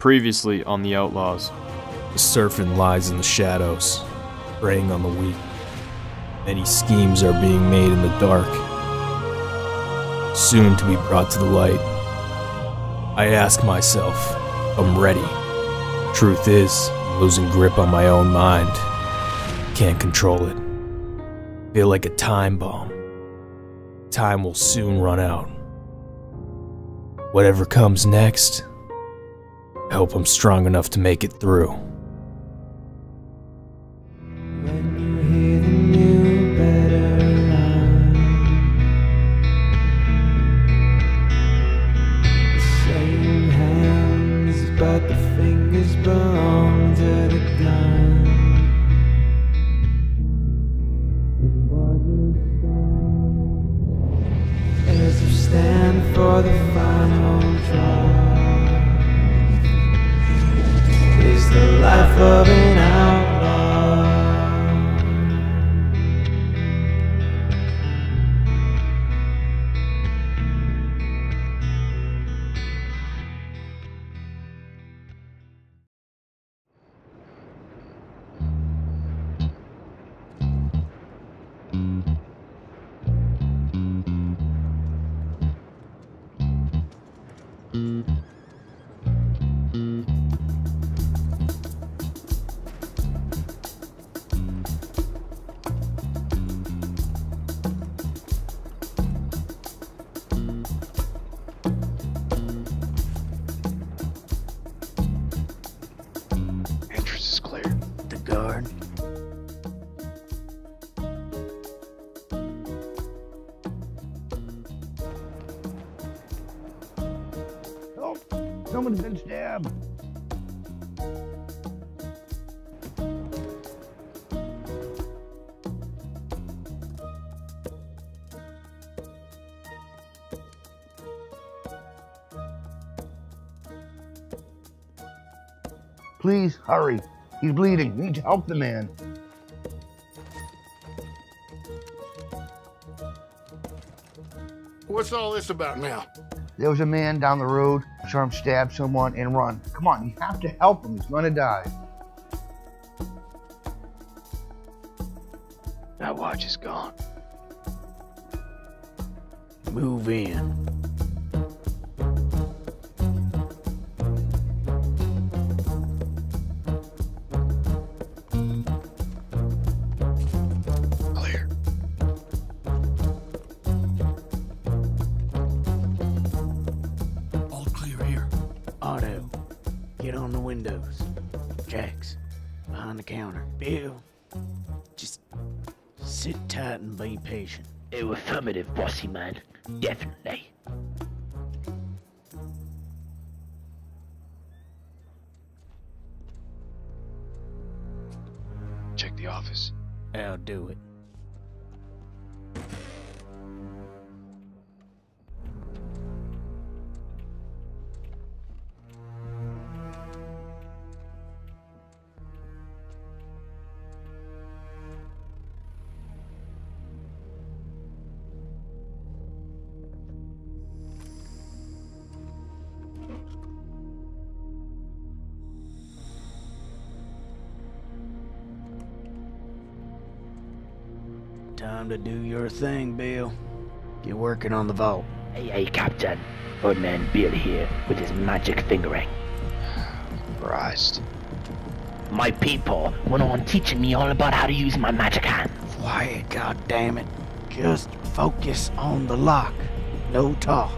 Previously on The Outlaws. The serpent lies in the shadows, preying on the weak. Many schemes are being made in the dark, soon to be brought to the light. I ask myself, I'm ready. Truth is, I'm losing grip on my own mind. Can't control it. Feel like a time bomb. Time will soon run out. Whatever comes next, I hope I'm strong enough to make it through. Help the man. What's all this about now? There was a man down the road, saw him stab someone and run. Come on, you have to help him. He's gonna die. That watch is gone. Move in. Affirmative, bossy man. Definitely. Thing, Bill. Get working on the vault. Hey, hey, Captain. Old man Bill here with his magic fingering. Christ. My people went on teaching me all about how to use my magic hands. Quiet, goddammit. Just focus on the lock. No talk.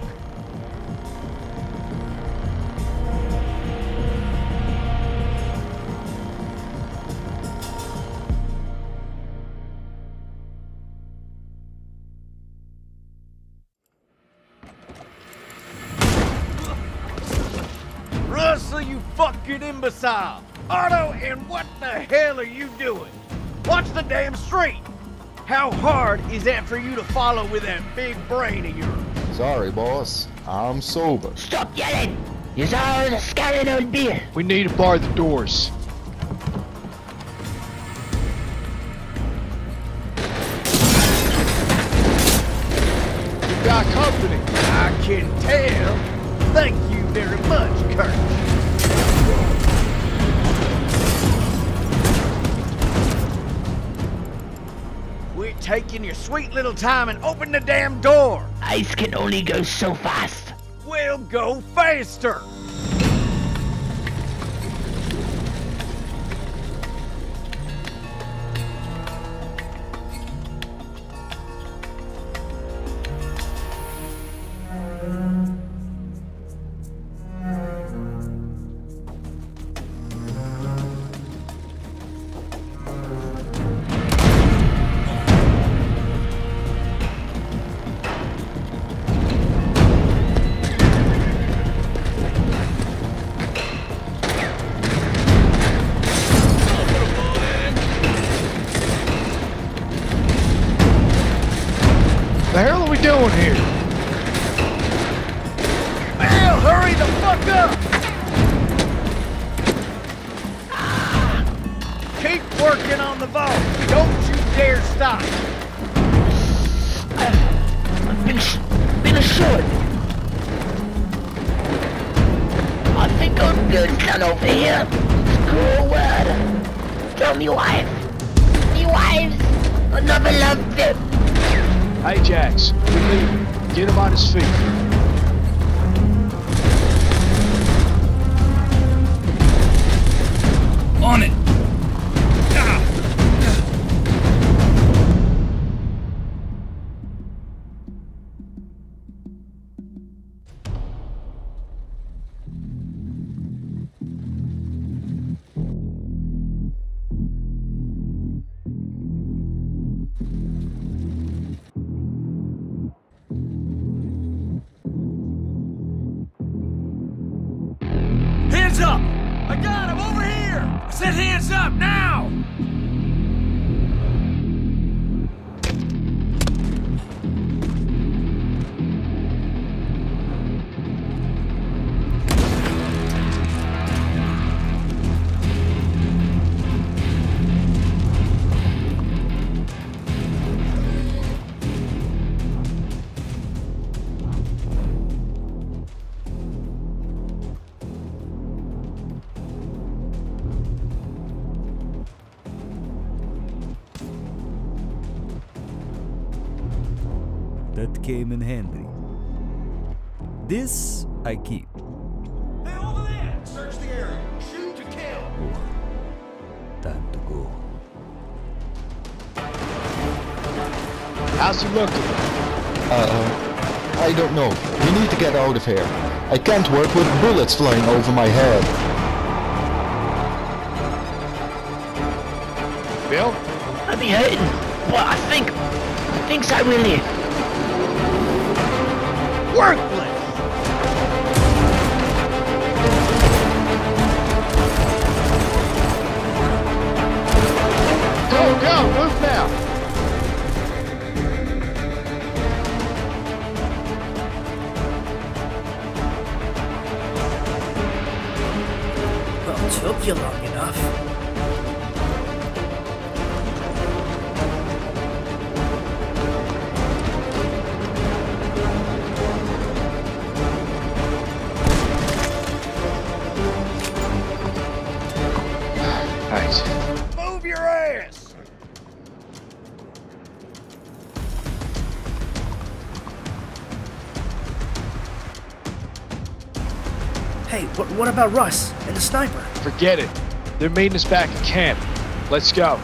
Fucking! Uh, Otto, and what the hell are you doing? Watch the damn street! How hard is that for you to follow with that big brain of yours? Sorry, boss. I'm sober. Stop yelling! You're all a scaring old Bill. We need to bar the doors. Taking your sweet little time and open the damn door. Ice can only go so fast. We'll go faster. Uh, I don't know. We need to get out of here. I can't work with bullets flying over my head. Bill? I'll be hurting. Well, I think. Thinks I will live. Worthless! Go, go, move now. Took you long enough. Thanks. Move your ass! Hey, what, what about Russ and the sniper? Forget it. They're meeting us back at camp. Let's go.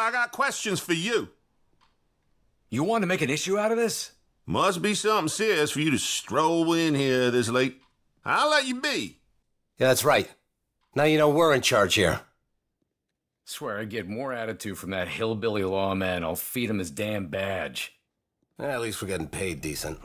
I got questions for you. You want to make an issue out of this? Must be something serious for you to stroll in here this late. I'll let you be. Yeah, that's right. Now you know we're in charge here. Swear I get more attitude from that hillbilly lawman. I'll feed him his damn badge. At least we're getting paid decent.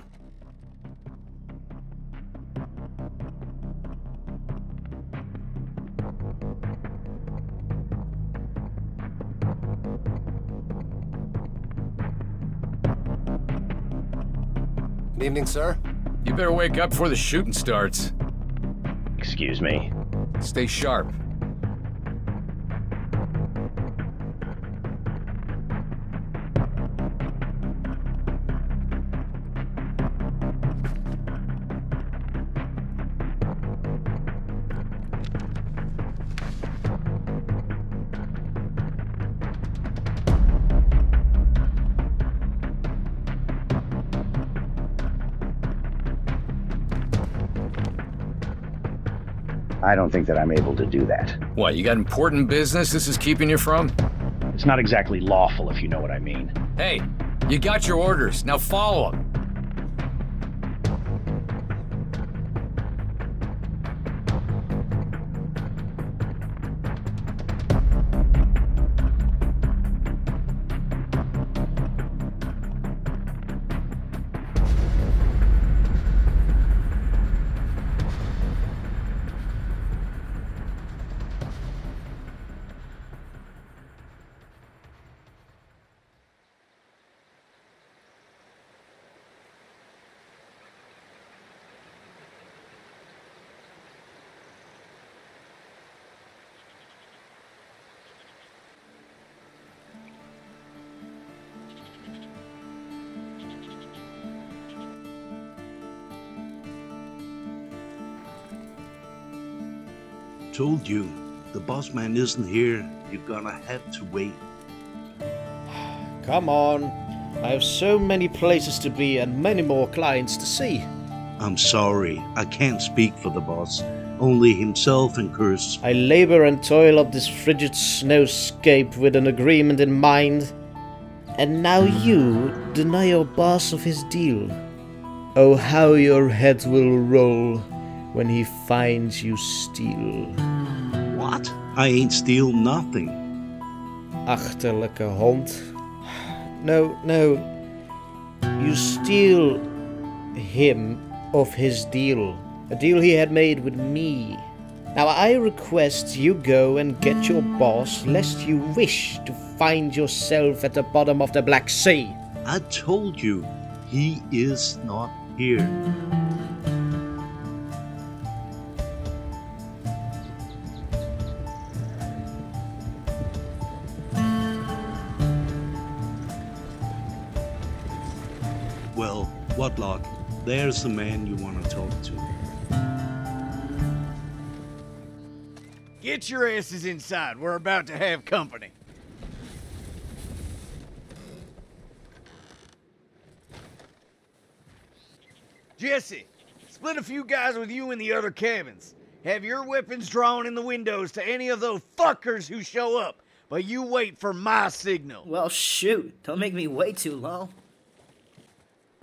Evening, sir. You better wake up before the shooting starts. Excuse me. Stay sharp. I don't think that I'm able to do that. What, you got important business this is keeping you from? It's not exactly lawful, if you know what I mean. Hey, you got your orders. Now follow them. Told you, the boss man isn't here. You're gonna have to wait. Come on. I have so many places to be and many more clients to see. I'm sorry, I can't speak for the boss. Only himself and Curse. I labor and toil up this frigid snowscape with an agreement in mind. And now you deny your boss of his deal. Oh, how your head will roll when he finds you steal. I ain't steal nothing. Achterlijke hond. No, no. You steal him of his deal. A deal he had made with me. Now I request you go and get your boss, lest you wish to find yourself at the bottom of the Black Sea. I told you, he is not here. There's the man you want to talk to. Get your asses inside. We're about to have company. Jesse, split a few guys with you in the other cabins. Have your weapons drawn in the windows to any of those fuckers who show up, but you wait for my signal. Well, shoot. Don't make me wait too long.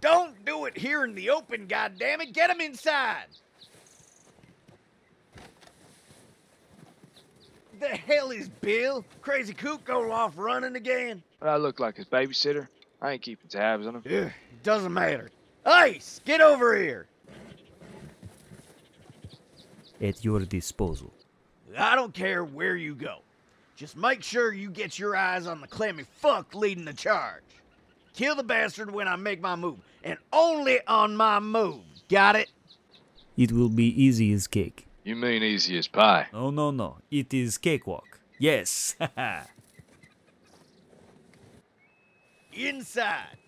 Don't do it here in the open, goddammit. Get him inside. The hell is Bill? Crazy kook go off running again? But I look like his babysitter. I ain't keeping tabs on him. Yeah, doesn't matter. Ice, get over here. At your disposal. I don't care where you go. Just make sure you get your eyes on the clammy fuck leading the charge. Kill the bastard when I make my move, and only on my move. Got it? It will be easy as cake. You mean easy as pie? No, no, no. It is cakewalk. Yes. Inside.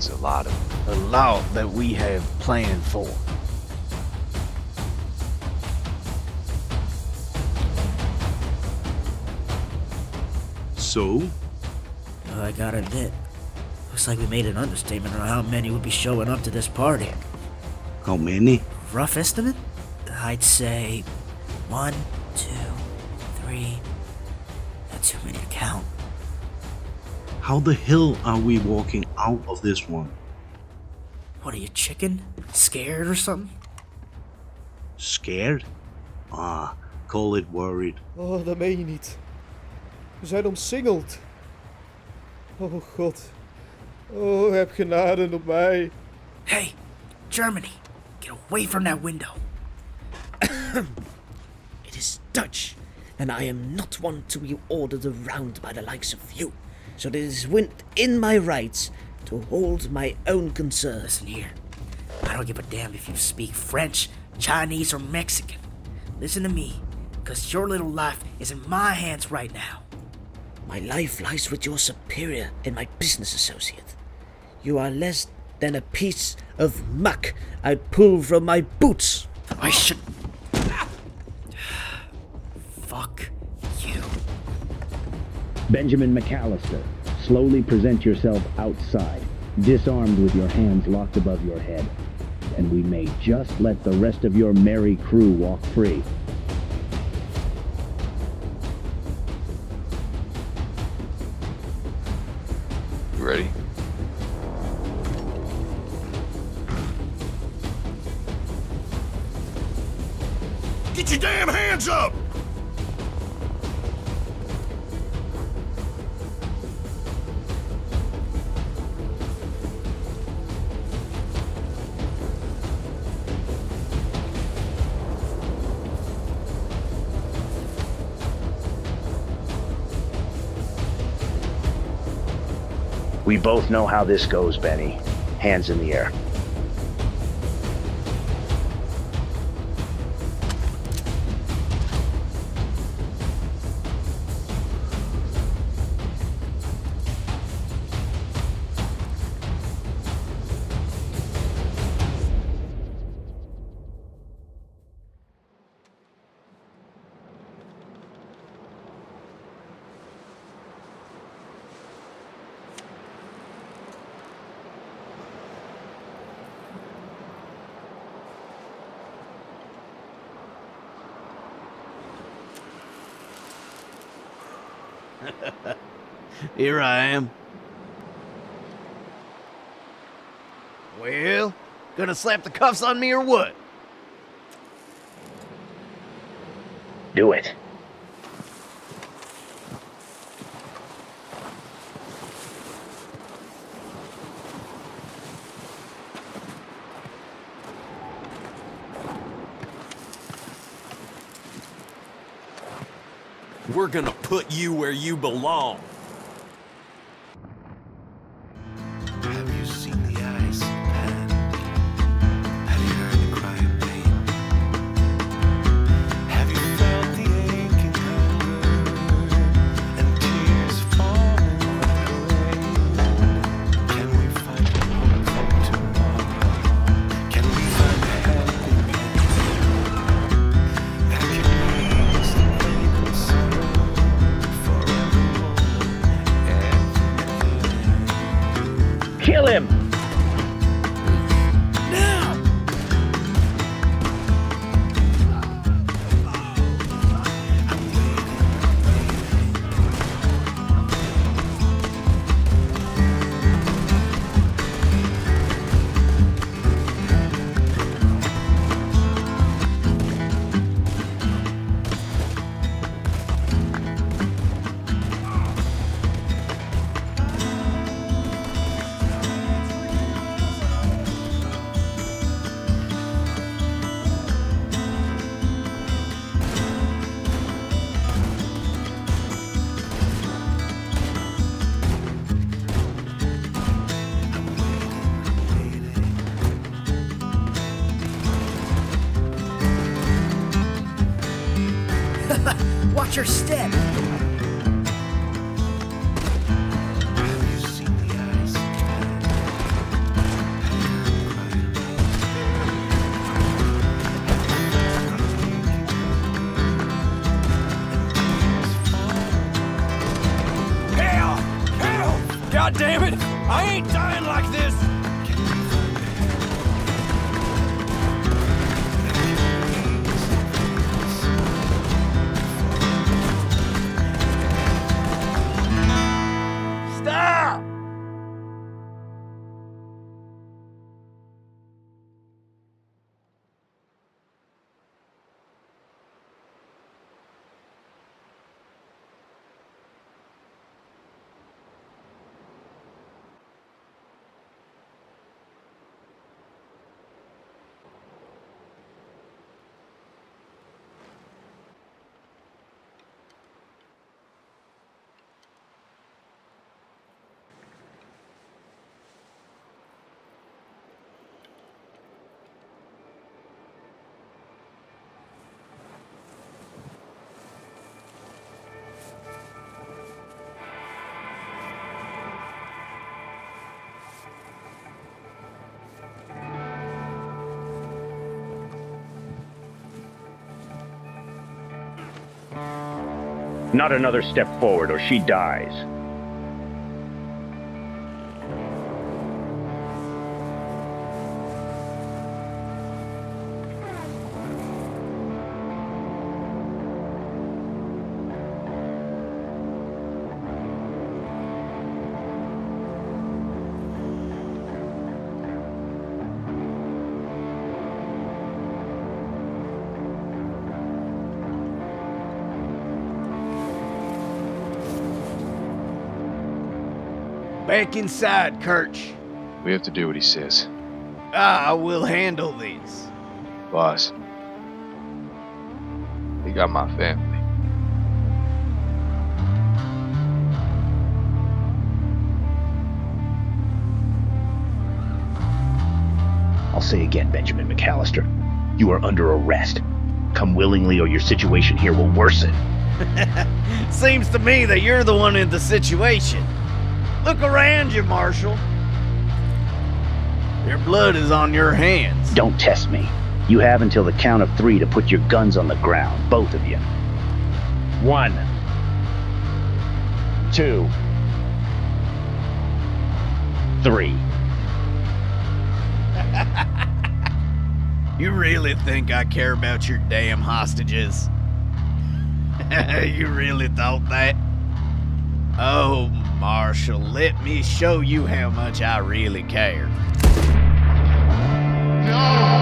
That's a lot of. A lot that we have planned for. So, I gotta admit, looks like we made an understatement on how many would be showing up to this party. how many? Rough estimate? I'd say one, two, three. Not too many to count. How the hell are we walking out of this one? What are you, chicken? Scared or something? Scared? Ah, call it worried. Oh, dat meen je niet. We zijn omsingeld. Oh god. Oh, heb genade op mij. Hey, Germany, get away from that window. It is Dutch, and I am not one to be ordered around by the likes of you. So it is within my rights to hold my own concerns. Listen here. I don't give a damn if you speak French, Chinese, or Mexican. Listen to me, because your little life is in my hands right now. My life lies with your superior and my business associate. You are less than a piece of muck I'd pull from my boots. I should. Fuck. Benjamin McCallister, slowly present yourself outside, disarmed with your hands locked above your head. And we may just let the rest of your merry crew walk free. Both know how this goes, Benny. Hands in the air. Here I am. Well, gonna slap the cuffs on me or what? Do it. We're gonna put you where you belong. Not another step forward or she dies. Back inside, Kirch. We have to do what he says. Ah, I will handle this. Boss. He got my family. I'll say again, Benjamin McCallister. You are under arrest. Come willingly or your situation here will worsen. Seems to me that you're the one in the situation. Look around you, Marshal. Your blood is on your hands. Don't test me. You have until the count of three to put your guns on the ground, both of you. One. Two. Three. You really think I care about your damn hostages? you really thought that? Oh, Marshal, let me show you how much I really care. No,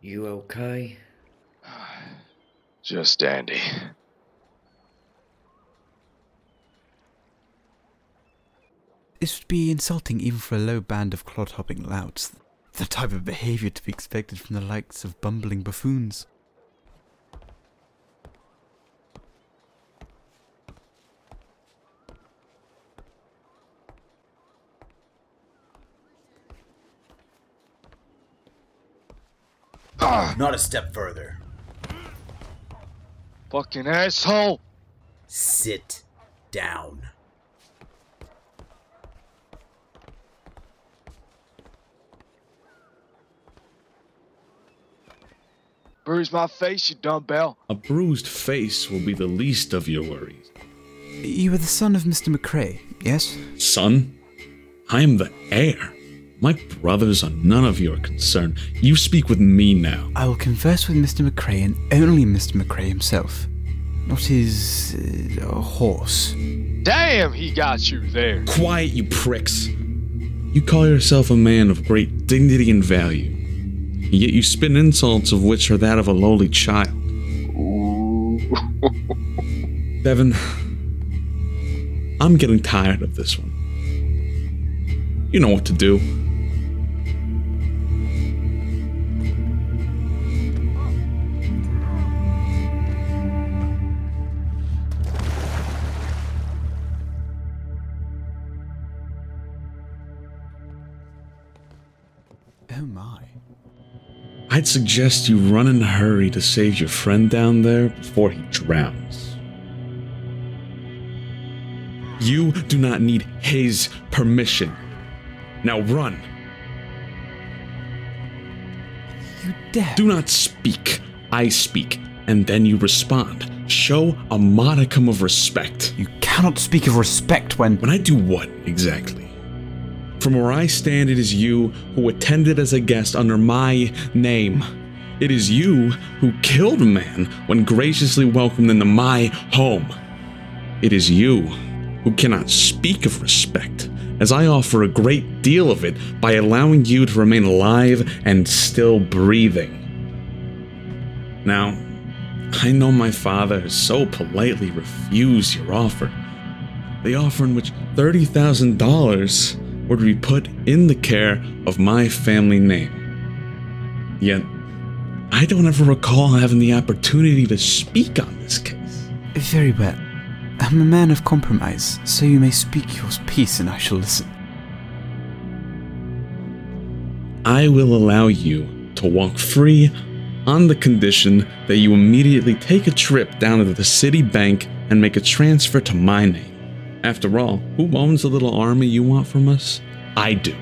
You okay? Just dandy. This would be insulting even for a low band of clod-hopping louts. The type of behavior to be expected from the likes of bumbling buffoons. Not a step further. Fucking asshole! Sit down. Bruise my face, you dumbbell. A bruised face will be the least of your worries. You are the son of Mr. McCrae, yes? Son, I am the heir. My brothers are none of your concern. You speak with me now. I will converse with Mr. McCrae and only Mr. McCrae himself. Not his uh, horse. Damn, he got you there. Quiet, you pricks. You call yourself a man of great dignity and value, yet you spit insults of which are that of a lowly child. Devin, I'm getting tired of this one. You know what to do. I'd suggest you run in a hurry to save your friend down there before he drowns. You do not need his permission. Now run. You dare. Do not speak. I speak, and then you respond. Show a modicum of respect. You cannot speak of respect when. When I do what exactly? From where I stand, it is you who attended as a guest under my name. It is you who killed a man when graciously welcomed into my home. It is you who cannot speak of respect, as I offer a great deal of it by allowing you to remain alive and still breathing. Now, I know my father has so politely refused your offer. The offer in which $30,000 would be put in the care of my family name. Yet, I don't ever recall having the opportunity to speak on this case. Very well. I'm a man of compromise, so you may speak your piece and I shall listen. I will allow you to walk free on the condition that you immediately take a trip down to the city bank and make a transfer to my name. After all, who owns the little army you want from us? I do.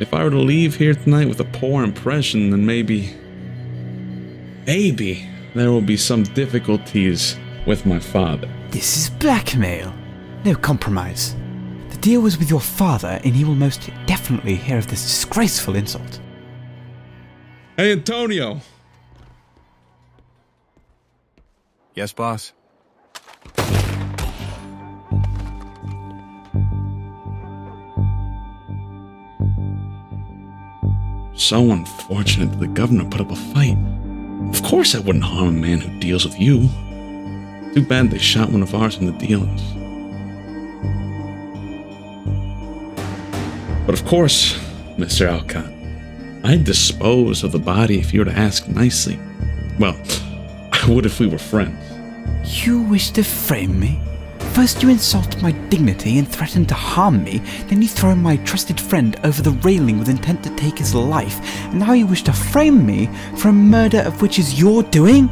If I were to leave here tonight with a poor impression, then maybe. Maybe there will be some difficulties with my father. This is blackmail. No compromise. The deal was with your father, and he will most definitely hear of this disgraceful insult. Hey, Antonio! Yes, boss? So unfortunate that the governor put up a fight. Of course I wouldn't harm a man who deals with you. Too bad they shot one of ours in the dealings. But of course, Mr. Alcott, I'd dispose of the body if you were to ask nicely. Well, I would if we were friends. You wish to frame me? First you insult my dignity and threaten to harm me, then you throw my trusted friend over the railing with intent to take his life, and now you wish to frame me for a murder of which is your doing?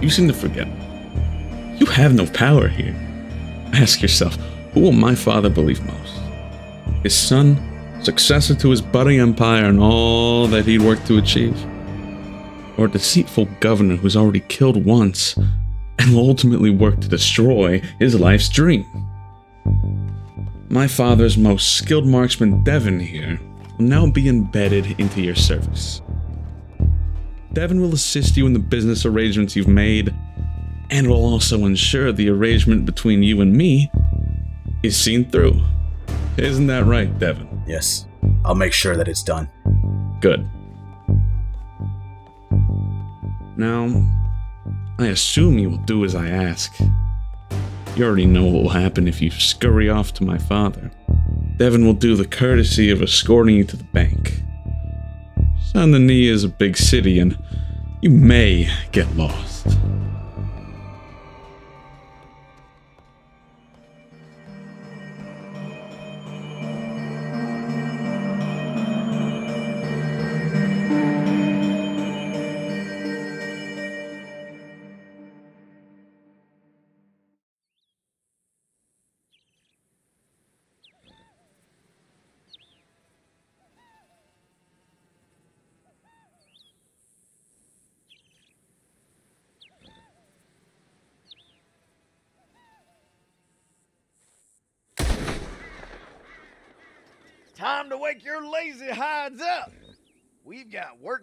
You seem to forget. You have no power here. Ask yourself, who will my father believe most? His son, successor to his budding empire and all that he'd worked to achieve? Or a deceitful governor who's already killed once and will ultimately work to destroy his life's dream? My father's most skilled marksman, Devon, here, will now be embedded into your service. Devon will assist you in the business arrangements you've made, and will also ensure the arrangement between you and me is seen through. Isn't that right, Devon? Yes. I'll make sure that it's done. Good. Now, I assume you will do as I ask. You already know what will happen if you scurry off to my father. Devon will do the courtesy of escorting you to the bank. Saint Denis is a big city and you may get lost.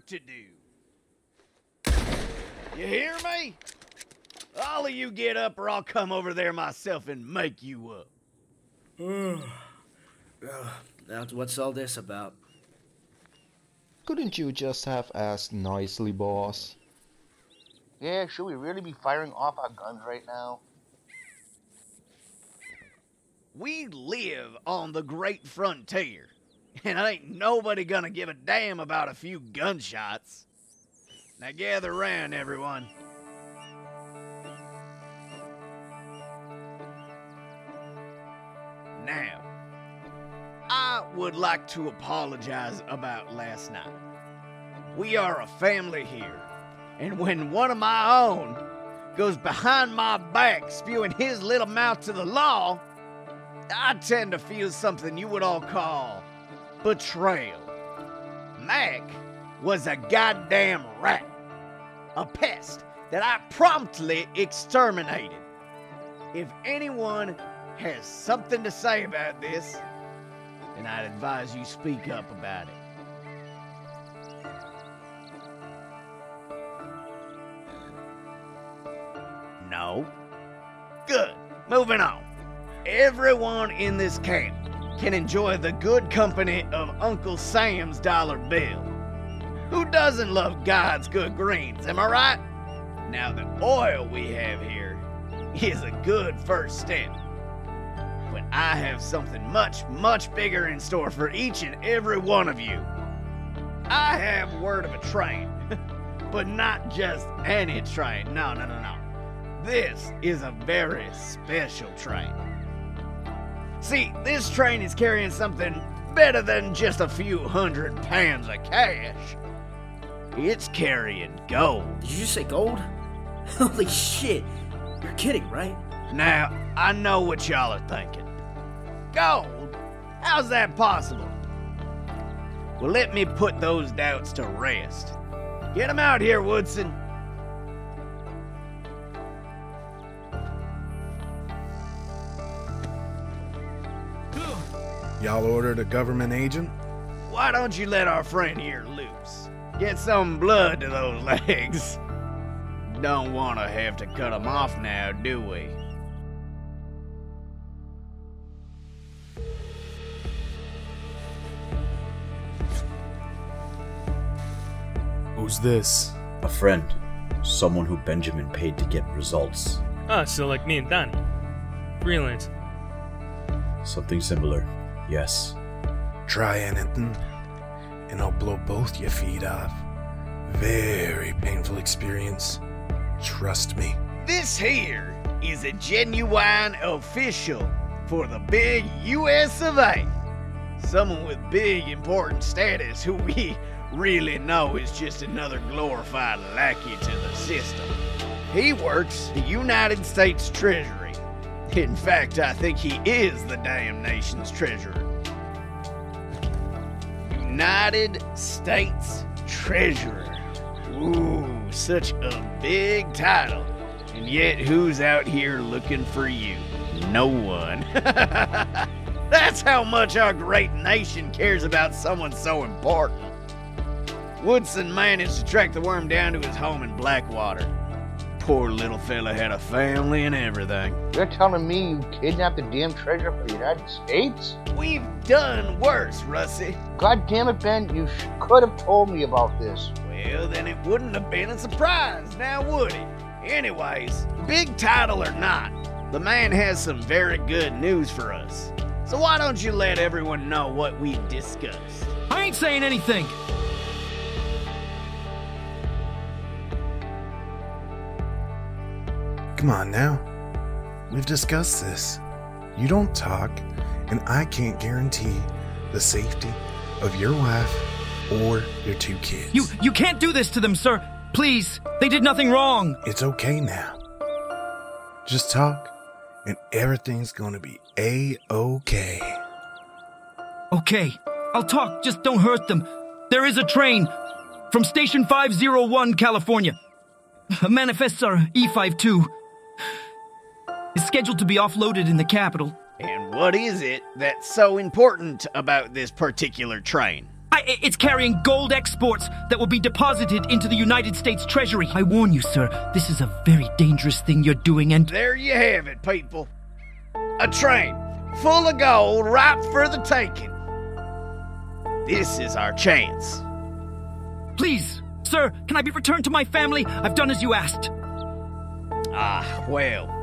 Work to do. You hear me? All of you get up or I'll come over there myself and make you up. Hmm. Now, what's all this about? Couldn't you just have asked nicely, boss? Yeah, should we really be firing off our guns right now? We live on the great frontier, and ain't nobody gonna give a damn about a few gunshots. Now gather round, everyone. Now, I would like to apologize about last night. We are a family here, and when one of my own goes behind my back spewing his little mouth to the law, I tend to feel something you would all call betrayal. Mac was a goddamn rat, a pest that I promptly exterminated. If anyone has something to say about this, then I'd advise you speak up about it. No? Good. Moving on. Everyone in this camp can enjoy the good company of Uncle Sam's dollar bill. Who doesn't love God's good greens, am I right? Now, the oil we have here is a good first step. But I have something much, much bigger in store for each and every one of you. I have word of a train, but not just any train. No, no, no, no. This is a very special train. See, this train is carrying something better than just a few hundred pounds of cash. It's carrying gold. Did you just say gold? Holy shit. You're kidding, right? Now, I know what y'all are thinking. Gold? How's that possible? Well, let me put those doubts to rest. Get Get 'em out here, Woodson. Y'all ordered a government agent? Why don't you let our friend here loose? Get some blood to those legs. Don't want to have to cut cut 'em off now, do we? Who's this? A friend. Someone who Benjamin paid to get results. Ah, so like me and Donnie. Freelance. Something similar. Yes. Try anything, and I'll blow both your feet off. Very painful experience. Trust me. This here is a genuine official for the big US of A. Someone with big important status who we really know is just another glorified lackey to the system. He works the United States Treasury. In fact, I think he is the damn nation's treasurer. United States Treasurer. Ooh, such a big title. And yet, who's out here looking for you? No one. That's how much our great nation cares about someone so important. Woodson managed to track the worm down to his home in Blackwater. Poor little fella had a family and everything. You're telling me you kidnapped the damn treasure for the United States? We've done worse, Russie. God damn it, Ben, you sh- could have told me about this. Well, then it wouldn't have been a surprise, now would it? Anyways, big title or not, the man has some very good news for us. So why don't you let everyone know what we've discussed? I ain't saying anything. Come on now. We've discussed this. You don't talk, and I can't guarantee the safety of your wife or your two kids. You you can't do this to them, sir. Please. They did nothing wrong. It's okay now. Just talk, and everything's gonna be a okay. Okay. I'll talk, just don't hurt them. There is a train from station 501, California. Manifests are E52. It's scheduled to be offloaded in the capital. And what is it that's so important about this particular train? I, it's carrying gold exports that will be deposited into the United States Treasury. I warn you, sir, this is a very dangerous thing you're doing, and There you have it, people. A train full of gold right for the taking. This is our chance. please, sir, can I be returned to my family? I've done as you asked. Ah, well.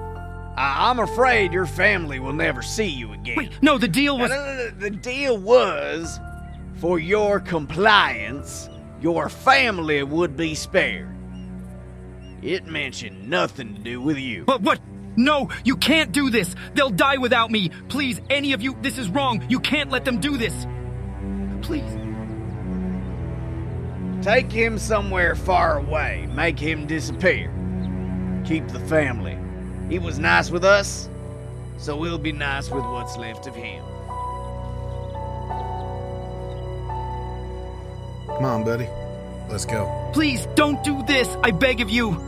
I- I'm afraid your family will never see you again. Wait, no, the deal was. The deal was for your compliance, your family would be spared. It mentioned nothing to do with you. But what? No, you can't do this. They'll die without me. Please, any of you, this is wrong. You can't let them do this. Please. Take him somewhere far away. Make him disappear. Keep the family. He was nice with us, so we'll be nice with what's left of him. Come on, buddy. Let's go. Please, don't do this. I beg of you.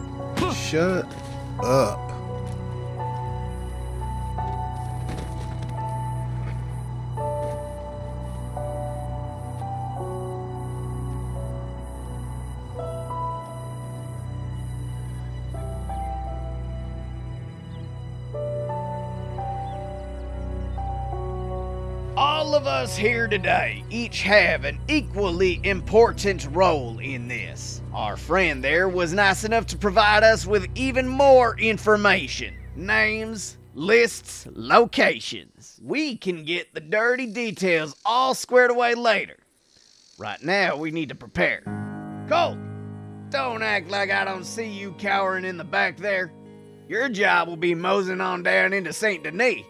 Shut up. Us here today each have an equally important role in this. Our friend there was nice enough to provide us with even more information names, lists, locations. We can get the dirty details all squared away later. Right now, we need to prepare. Colt, don't act like I don't see you cowering in the back there. Your job will be moseying on down into St. Denis,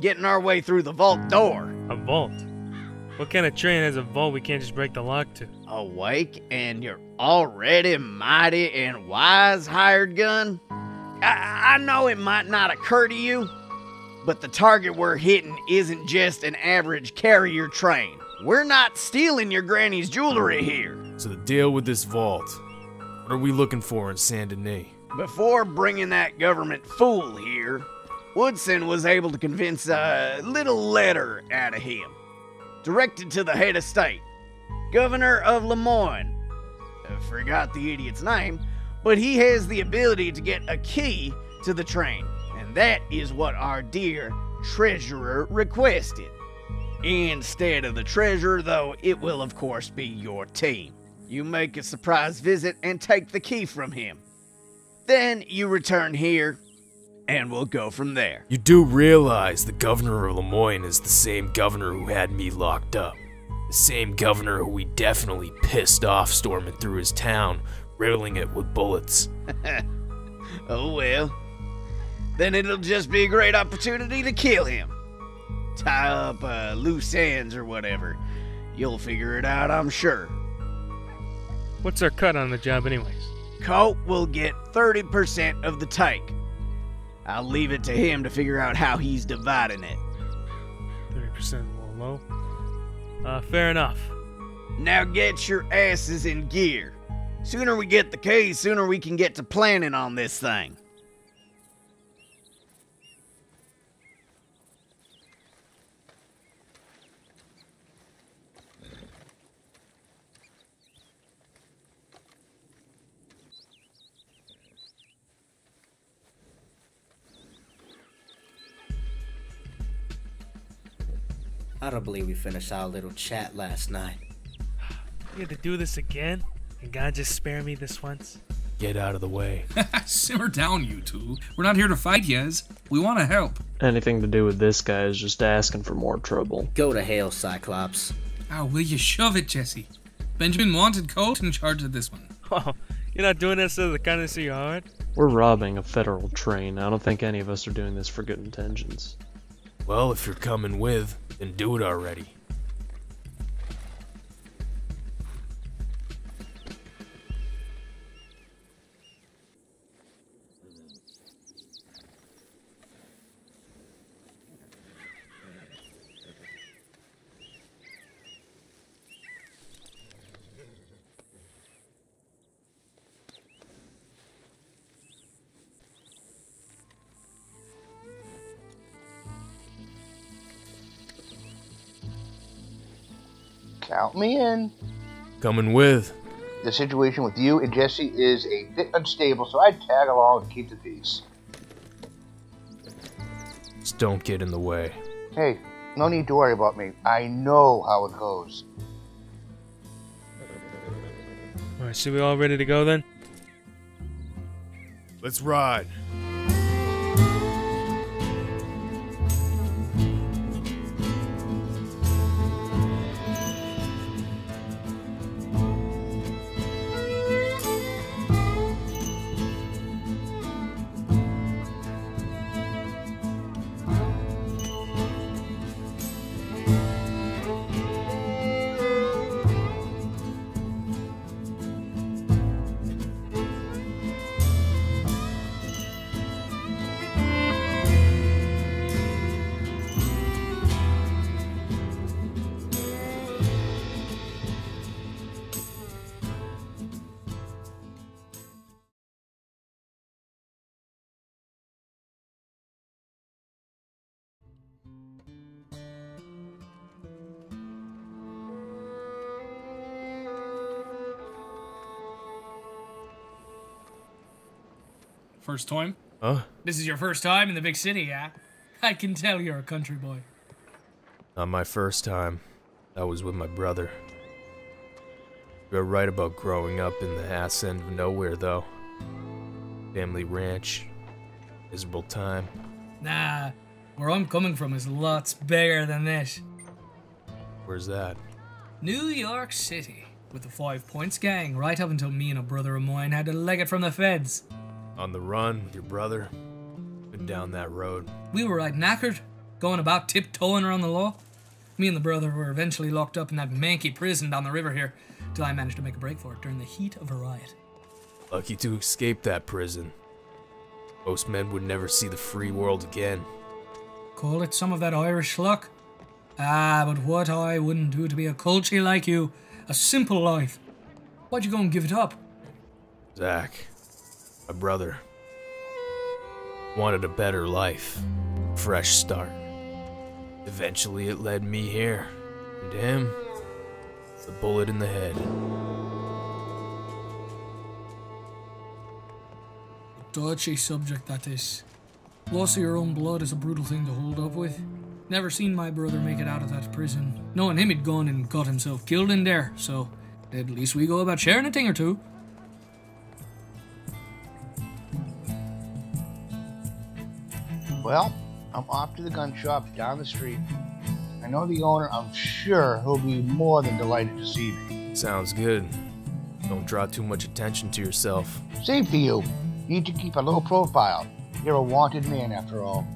getting our way through the vault door. A vault? What kind of train has a vault we can't just break the lock to? awake and you're already mighty and wise, hired gun? I, I know it might not occur to you, but the target we're hitting isn't just an average carrier train. We're not stealing your granny's jewelry here. So the deal with this vault. What are we looking for in Saint Denis? Before bringing that government fool here, Woodson was able to convince a little letter out of him, directed to the head of state, Governor of Lemoyne. I forgot the idiot's name, but he has the ability to get a key to the train, and that is what our dear treasurer requested. Instead of the treasurer, though, it will of course be your team. You make a surprise visit and take the key from him. Then you return here, and we'll go from there. You do realize the governor of Lemoyne is the same governor who had me locked up. The same governor who we definitely pissed off storming through his town, riddling it with bullets. oh well. Then it'll just be a great opportunity to kill him. Tie up uh, loose ends or whatever. You'll figure it out, I'm sure. What's our cut on the job, anyways? Colt will get 30% of the take. I'll leave it to him to figure out how he's dividing it. 30% a low. Uh, fair enough. Now get your asses in gear. Sooner we get the keys, sooner we can get to planning on this thing. I don't believe we finished our little chat last night. You had to do this again? Can God just spare me this once? Get out of the way. Simmer down, you two. We're not here to fight, Yez. We want to help. Anything to do with this guy is just asking for more trouble. Go to hell, Cyclops. Oh, will you shove it, Jesse? Benjamin wanted Colt in charge of this one. Oh, you're not doing this to the kindness of your heart? We're robbing a federal train. I don't think any of us are doing this for good intentions. Well, if you're coming with, then do it already. Count me in. Coming with. The situation with you and Jesse is a bit unstable, so I'd tag along and keep the peace. Just don't get in the way. Hey, no need to worry about me. I know how it goes. Alright, so we all ready to go then? Let's ride. First time? Huh? This is your first time in the big city, yeah? I can tell you're a country boy. Not my first time. That was with my brother. You're right about growing up in the ass end of nowhere, though. Family ranch. Miserable time. Nah, where I'm coming from is lots bigger than this. Where's that? New York City, with the Five Points gang, right up until me and a brother of mine had to leg it from the feds. On the run with your brother? Been down that road. We were like knackered, going about tiptoeing around the law. Me and the brother were eventually locked up in that manky prison down the river here, till I managed to make a break for it during the heat of a riot. Lucky to escape that prison. Most men would never see the free world again. Call it some of that Irish luck. Ah, but what I wouldn't do to be a culture like you. A simple life. Why'd you go and give it up? Zach, my brother, wanted a better life, fresh start. Eventually, it led me here, and him, the bullet in the head. Dodgy subject that is. Loss of your own blood is a brutal thing to hold up with. Never seen my brother make it out of that prison. Knowing him he'd gone and got himself killed in there, so at least we go about sharing a thing or two. Well, I'm off to the gun shop down the street. I know the owner. I'm sure he'll be more than delighted to see me. Sounds good. Don't draw too much attention to yourself. Same for you. Need to keep a low profile. You're a wanted man after all.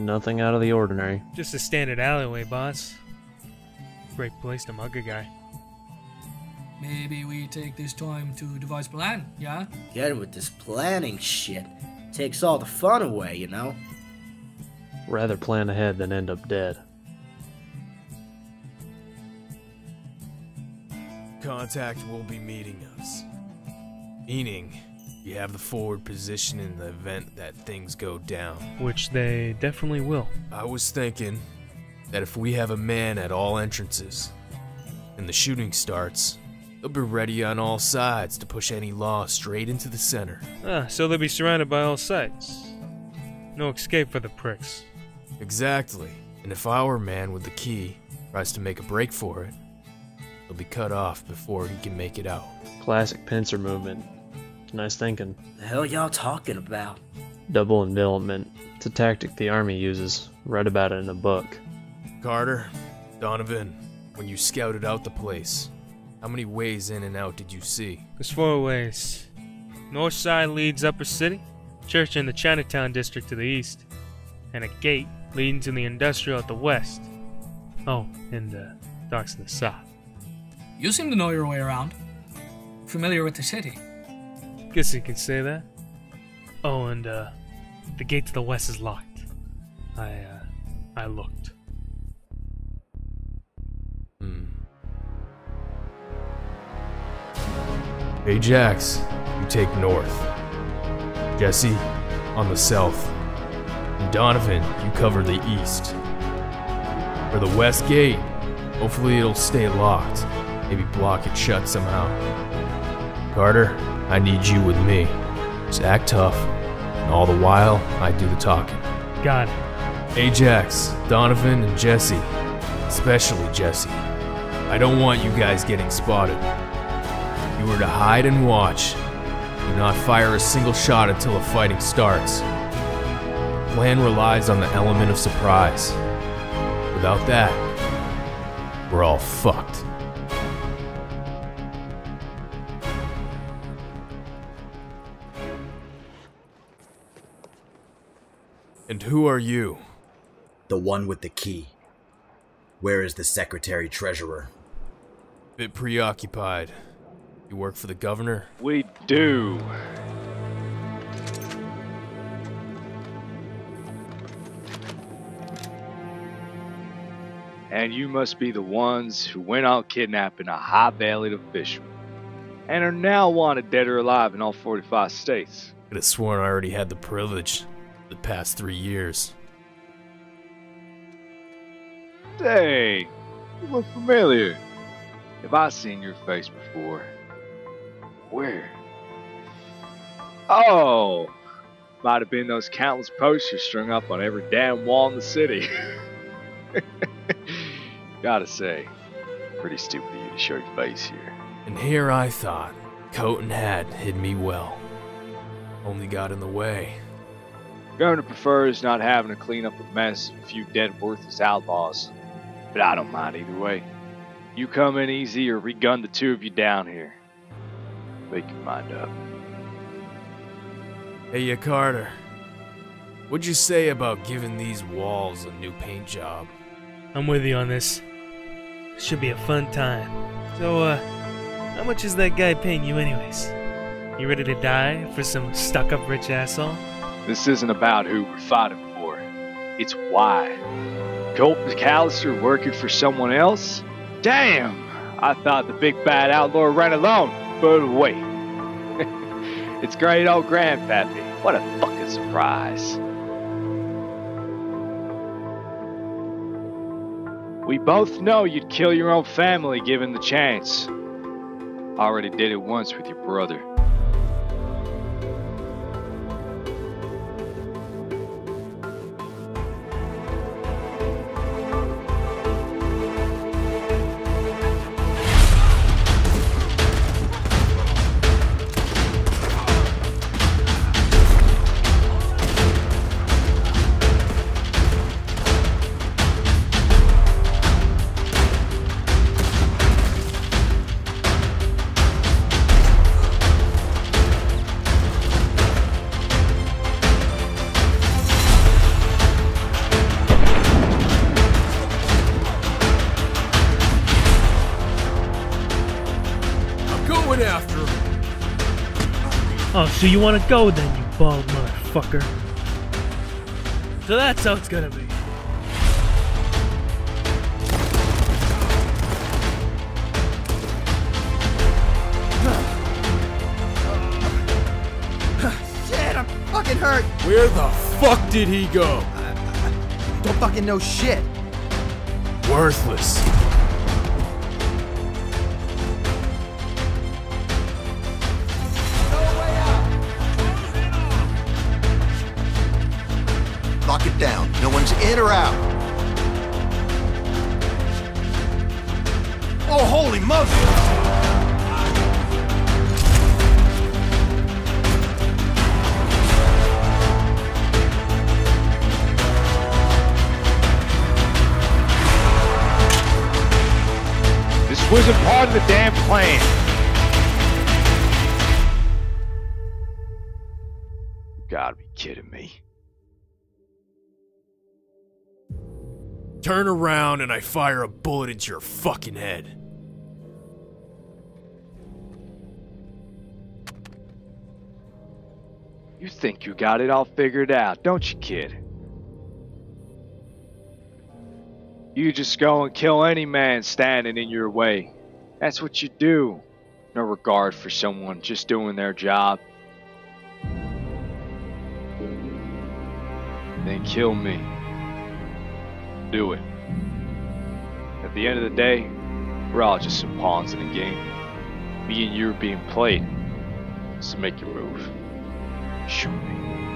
Nothing out of the ordinary. Just a standard alleyway, boss. Great place to mug a guy. Maybe we take this time to devise a plan, yeah? Get with this planning shit. Takes all the fun away, you know? Rather plan ahead than end up dead. Contact will be meeting us. Meaning, You have the forward position in the event that things go down. Which they definitely will. I was thinking that if we have a man at all entrances and the shooting starts, they'll be ready on all sides to push any law straight into the center. Ah, so they'll be surrounded by all sides. No escape for the pricks. Exactly. And if our man with the key tries to make a break for it, he'll be cut off before he can make it out. Classic pincer movement. Nice thinking. The hell y'all talking about? Double envelopment. It's a tactic the army uses. Read about it in a book. Carter, Donovan, when you scouted out the place, how many ways in and out did you see? There's four ways. North side leads upper city, church in the Chinatown district to the east, and a gate leading to the industrial at the west. Oh, and the docks to the south. You seem to know your way around. Familiar with the city. Guess you can say that. Oh, and uh, the gate to the west is locked. I, uh, I looked. Hmm. Hey, Jax, you take north. Jesse, on the south. And Donovan, you cover the east. For the west gate, hopefully it'll stay locked. Maybe block it shut somehow. Carter, I need you with me. Just act tough, and all the while, I do the talking. Got it. Ajax, Donovan, and Jesse. Especially Jesse. I don't want you guys getting spotted. You are to hide and watch. Do not fire a single shot until the fighting starts. The plan relies on the element of surprise. Without that, we're all fucked. Who are you? The one with the key. Where is the secretary treasurer? Bit preoccupied. You work for the governor? We do. And you must be the ones who went out kidnapping a high-valued official. And are now wanted dead or alive in all 45 states. Could have sworn I already had the privilege the past three years. Dang, you look familiar. Have I seen your face before? Where? Oh, might have been those countless posters strung up on every damn wall in the city. Gotta say, pretty stupid of you to show your face here. And here I thought, coat and hat hid me well. Only got in the way. Governor prefers not having to clean up a mess of a few dead worthless outlaws. But I don't mind either way. You come in easy or we gun the two of you down here. Make your mind up. Hey, ya Carter. What'd you say about giving these walls a new paint job? I'm with you on this. Should be a fun time. So, uh, how much is that guy paying you anyways? You ready to die for some stuck-up rich asshole? This isn't about who we're fighting for. It's why. Colt McCallister working for someone else? Damn! I thought the big bad outlaw ran alone. But wait. it's great old Grandpappy. What a fucking surprise. We both know you'd kill your own family given the chance. Already did it once with your brother. So you want to go then, you bald motherfucker? So that's how it's gonna be. Shit, I'm fucking hurt. Where the fuck did he go? Don't fucking know shit. Worthless. Or out. Oh, holy mother! This wasn't part of the damn plan. Around and I fire a bullet into your fucking head. You think you got it all figured out, don't you, kid? You just go and kill any man standing in your way. That's what you do. No regard for someone just doing their job. Then kill me. Do it. At the end of the day, we're all just some pawns in a game. Me and you are being played. So make your move. Shoot me.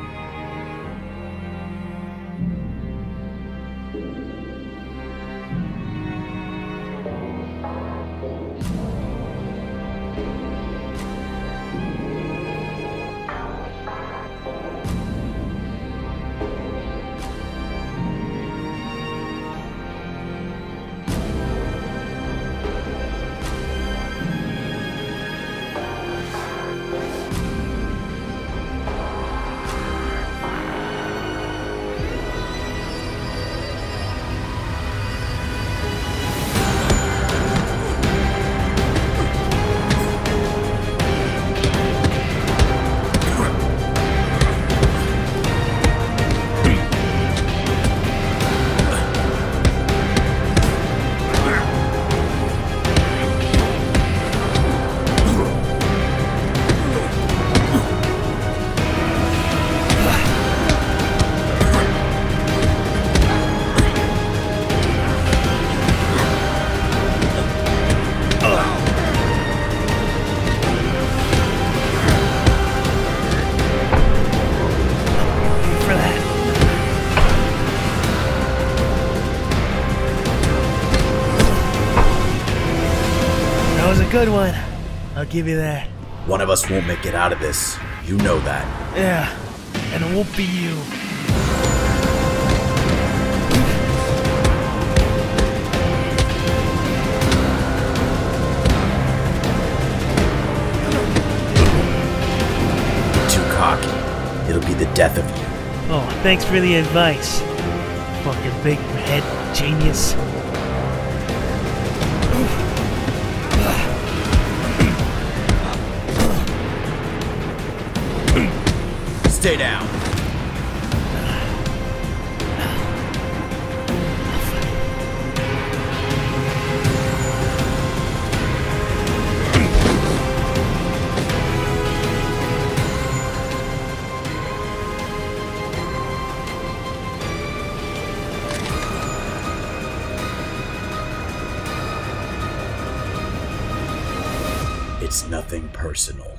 Good one. I'll give you that. One of us won't make it out of this. You know that. Yeah, and it won't be you. Too cocky. It'll be the death of you. Oh, thanks for the advice. Fucking big head genius. It's nothing personal.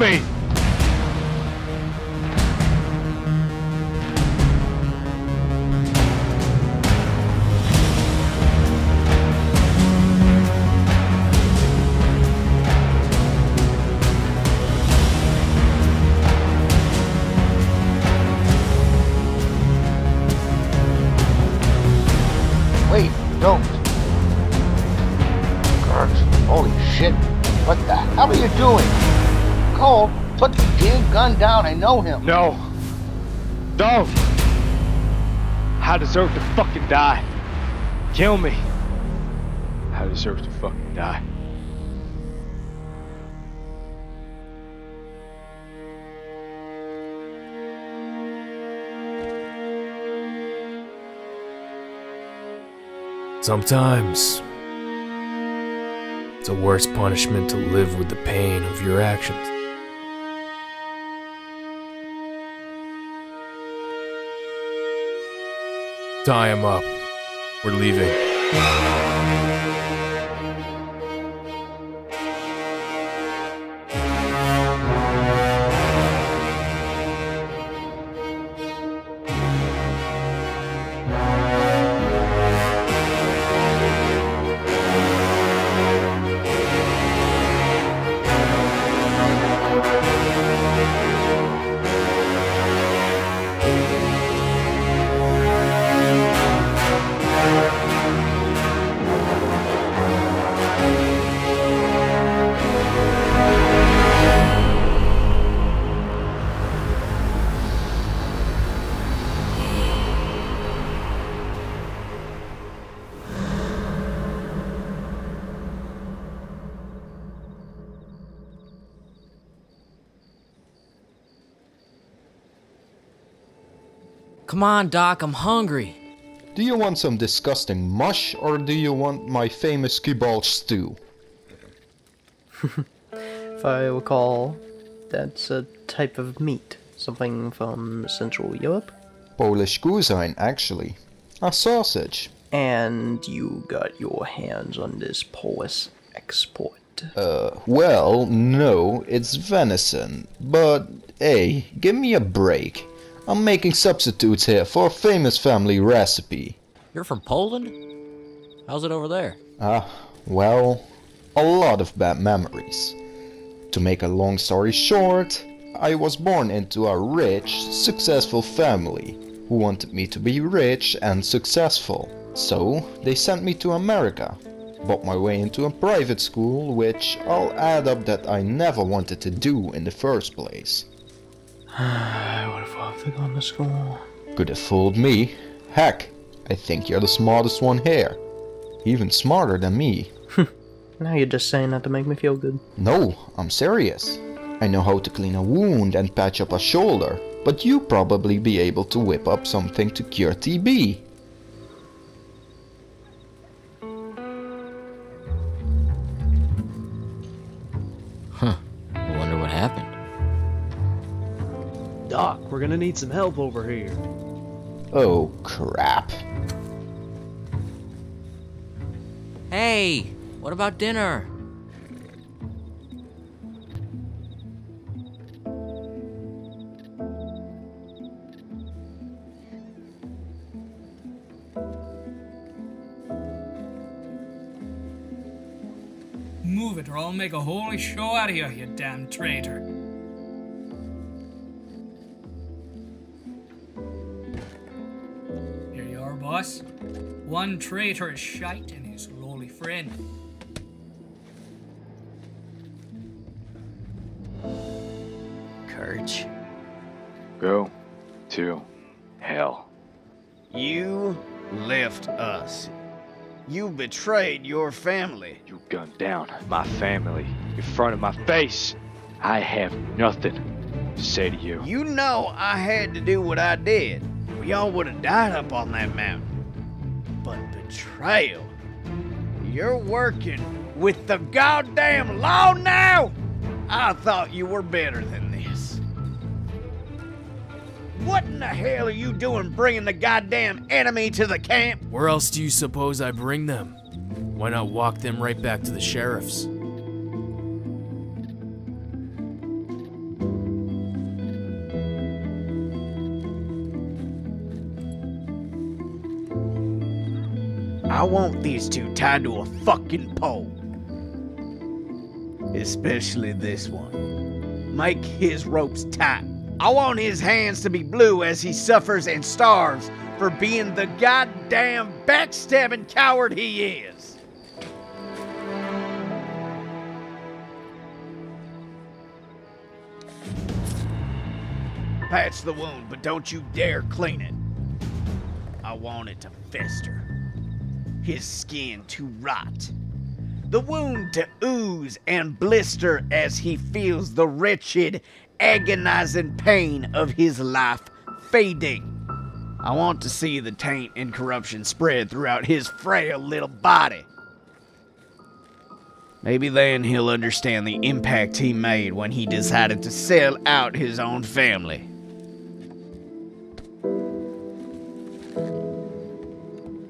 Me! No. Don't. I deserve to fucking die. Kill me. I deserve to fucking die. Sometimes it's a worse punishment to live with the pain of your actions. Tie him up. We're leaving. Come on, Doc, I'm hungry. Do you want some disgusting mush or do you want my famous kielbasa stew? If I recall, that's a type of meat. Something from Central Europe? Polish cuisine, actually. A sausage. And you got your hands on this Polish export. Uh, well, no, it's venison. But, hey, give me a break. I'm making substitutes here for a famous family recipe. You're from Poland? How's it over there? Ah, well, a lot of bad memories. To make a long story short, I was born into a rich, successful family who wanted me to be rich and successful. So, they sent me to America. Bought my way into a private school, which I'll add up that I never wanted to do in the first place. I would have loved to go to school. Could have fooled me. Heck, I think you're the smartest one here. Even smarter than me. Now you're just saying that to make me feel good. No, I'm serious. I know how to clean a wound and patch up a shoulder, but you probably be able to whip up something to cure TB. Doc, we're gonna need some help over here. Oh, crap. Hey, what about dinner? Move it, or I'll make a holy show out of you, you damn traitor. Boss. One traitor is shite and his lowly friend. Courage. Go to hell. You left us. You betrayed your family. You gunned down my family in front of my face. I have nothing to say to you. You know I had to do what I did. We all would have died up on that mountain. But betrayal? You're working with the goddamn law now? I thought you were better than this. What in the hell are you doing bringing the goddamn enemy to the camp? Where else do you suppose I bring them? Why not walk them right back to the sheriff's? I want these two tied to a fucking pole. Especially this one. Make his ropes tight. I want his hands to be blue as he suffers and starves for being the goddamn backstabbing coward he is. patch the wound, but don't you dare clean it. I want it to fester. His skin to rot. The wound to ooze and blister as he feels the wretched, agonizing pain of his life fading. I want to see the taint and corruption spread throughout his frail little body. Maybe then he'll understand the impact he made when he decided to sell out his own family.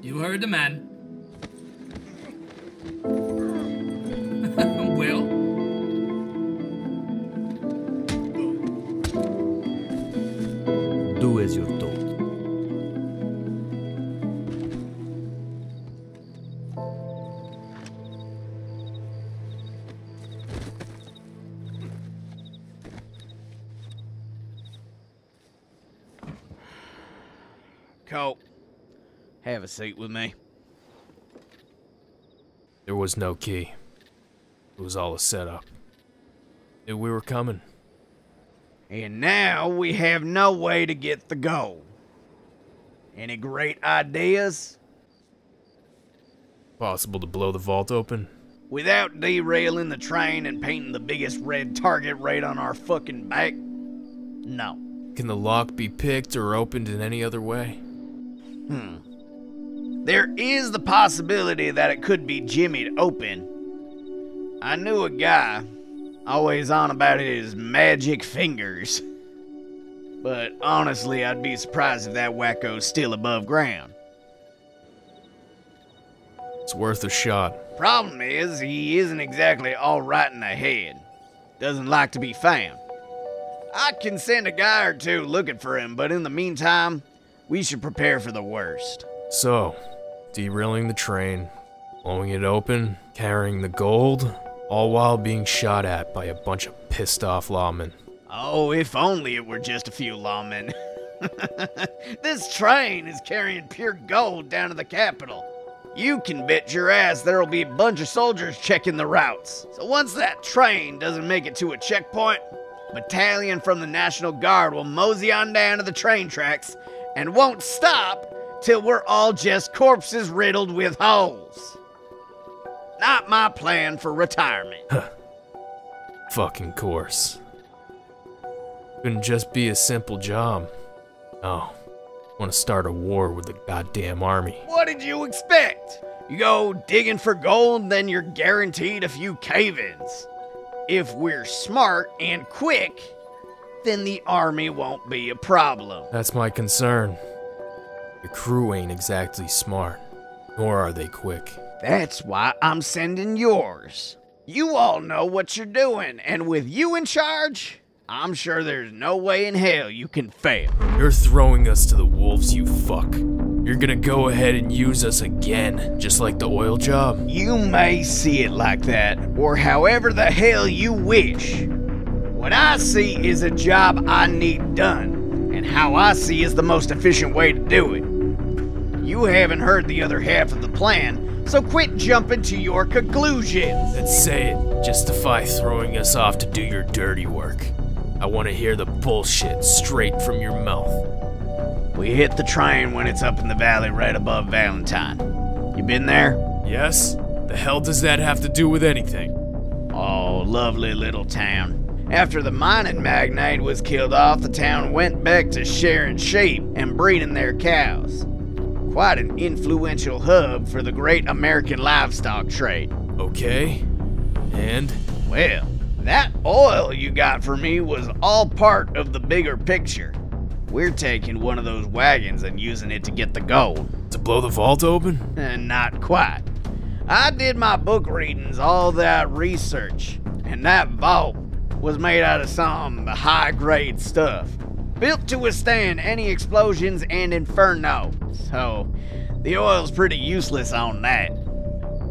You heard the man. Well, Do as you're told. Colt, have a seat with me. There was no key. It was all a setup. Knew we were coming. And now we have no way to get the gold. Any great ideas? Possible to blow the vault open? Without derailing the train and painting the biggest red target right on our fucking back? No. Can the lock be picked or opened in any other way? Hmm. There is the possibility that it could be jimmied open. I knew a guy, always on about his magic fingers. But honestly, I'd be surprised if that wacko's still above ground. It's worth a shot. Problem is, he isn't exactly all right in the head. Doesn't like to be found. I can send a guy or two looking for him, but in the meantime, we should prepare for the worst. So, derailing the train, blowing it open, carrying the gold, all while being shot at by a bunch of pissed off lawmen. Oh, if only it were just a few lawmen. this train is carrying pure gold down to the capital. You can bet your ass there'll be a bunch of soldiers checking the routes. So once that train doesn't make it to a checkpoint, battalion from the National Guard will mosey on down to the train tracks and won't stop till we're all just corpses riddled with holes. Not my plan for retirement. Huh. Fucking course. Couldn't just be a simple job. Oh, no. Want to start a war with the goddamn army. What did you expect? You go digging for gold, then you're guaranteed a few cave ins. If we're smart and quick, then the army won't be a problem. That's my concern. The crew ain't exactly smart, nor are they quick. That's why I'm sending yours. You all know what you're doing, and with you in charge, I'm sure there's no way in hell you can fail. You're throwing us to the wolves, you fuck. You're gonna go ahead and use us again, just like the oil job? You may see it like that, or however the hell you wish. What I see is a job I need done, and how I see is the most efficient way to do it. You haven't heard the other half of the plan, so quit jumping to your conclusions. Then say it. Justify throwing us off to do your dirty work. I want to hear the bullshit straight from your mouth. We hit the train when it's up in the valley right above Valentine. You been there? Yes? The hell does that have to do with anything? Oh, lovely little town. After the mining magnate was killed off, the town went back to sharing sheep and breeding their cows. Quite an influential hub for the great American livestock trade. Okay. And? Well, that oil you got for me was all part of the bigger picture. We're taking one of those wagons and using it to get the gold. To blow the vault open? And not quite. I did my book readings, all that research, and that vault was made out of some high grade stuff. Built to withstand any explosions and inferno. So, the oil's pretty useless on that.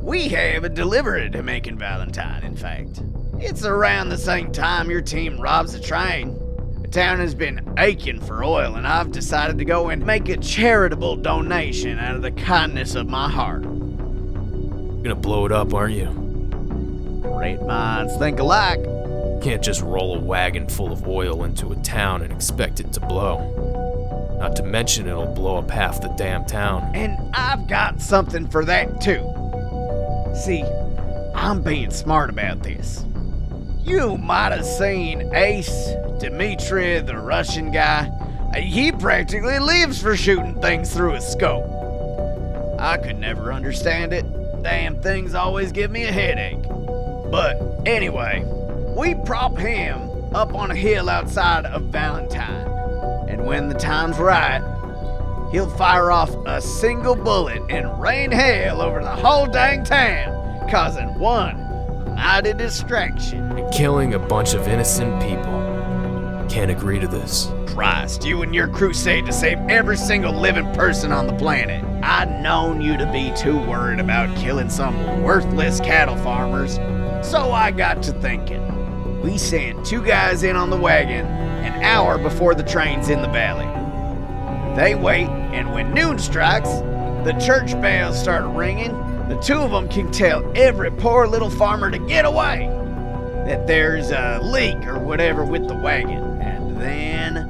We have a delivered to Valentine, in fact. It's around the same time your team robs a train. The town has been aching for oil, and I've decided to go and make a charitable donation out of the kindness of my heart. You're gonna blow it up, aren't you? Great minds think alike. Can't just roll a wagon full of oil into a town and expect it to blow. Not to mention it'll blow up half the damn town. And I've got something for that too. See, I'm being smart about this. You might have seen Ace, Dmitri, the Russian guy. He practically lives for shooting things through a scope. I could never understand it. Damn things always give me a headache. But anyway, we prop him up on a hill outside of Valentine. And when the time's right, he'll fire off a single bullet and rain hell over the whole dang town, causing one mighty distraction. And killing a bunch of innocent people. Can't agree to this. Christ, you and your crusade to save every single living person on the planet. I'd known you to be too worried about killing some worthless cattle farmers, so I got to thinking. We send two guys in on the wagon an hour before the train's in the valley. They wait, and when noon strikes, the church bells start ringing. The two of them can tell every poor little farmer to get away, that there's a leak or whatever with the wagon. And then,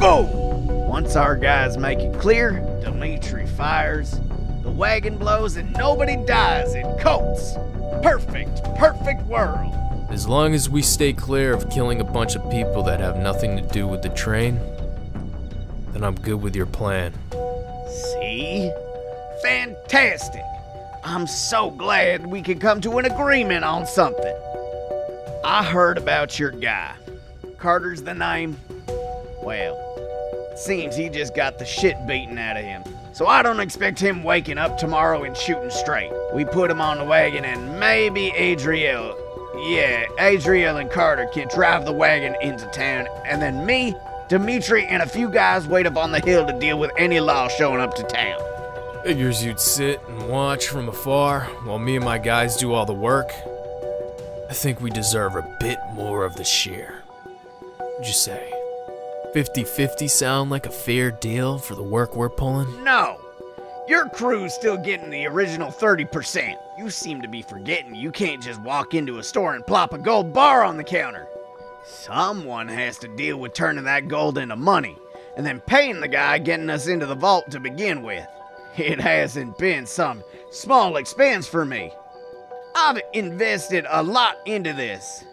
boom! Once our guys make it clear, Dimitri fires, the wagon blows, and nobody dies in Colts. Perfect, perfect world. As long as we stay clear of killing a bunch of people that have nothing to do with the train, then I'm good with your plan. See? Fantastic! I'm so glad we could come to an agreement on something. I heard about your guy. Carter's the name? Well, seems he just got the shit beaten out of him. So I don't expect him waking up tomorrow and shooting straight. We put him on the wagon and maybe Adriel. Yeah, Adriel and Carter can drive the wagon into town, and then me, Dimitri, and a few guys wait up on the hill to deal with any law showing up to town. Figures you'd sit and watch from afar while me and my guys do all the work. I think we deserve a bit more of the share. What'd you say? 50 50 sound like a fair deal for the work we're pulling? No! Your crew's still getting the original 30%. You seem to be forgetting you can't just walk into a store and plop a gold bar on the counter. Someone has to deal with turning that gold into money, and then paying the guy getting us into the vault to begin with. It hasn't been some small expense for me. I've invested a lot into this.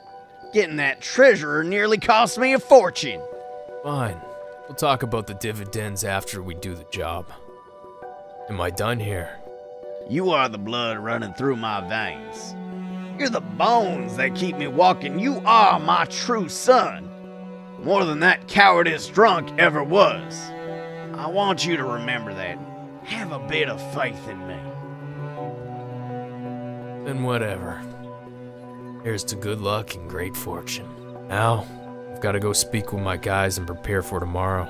Getting that treasurer nearly cost me a fortune. Fine. We'll talk about the dividends after we do the job. Am I done here? You are the blood running through my veins. You're the bones that keep me walking. You are my true son. More than that cowardice drunk ever was. I want you to remember that. Have a bit of faith in me. Then whatever. Here's to good luck and great fortune. Now, I've got to go speak with my guys and prepare for tomorrow.